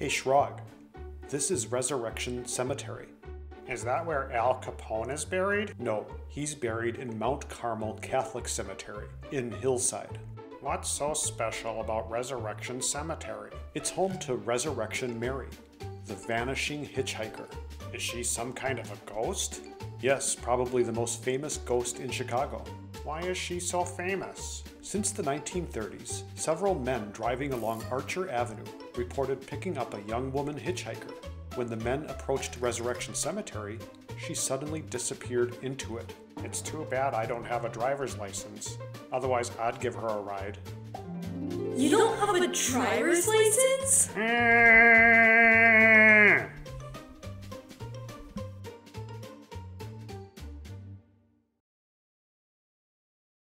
Hey Shrog, this is Resurrection Cemetery. Is that where Al Capone is buried? No, he's buried in Mount Carmel Catholic Cemetery in Hillside. What's so special about Resurrection Cemetery? It's home to Resurrection Mary, the vanishing hitchhiker. Is she some kind of a ghost? Yes, probably the most famous ghost in Chicago. Why is she so famous? Since the 1930s, several men driving along Archer Avenue reported picking up a young woman hitchhiker. When the men approached Resurrection Cemetery, she suddenly disappeared into it. It's too bad I don't have a driver's license. Otherwise, I'd give her a ride. You don't have a driver's license? Eh,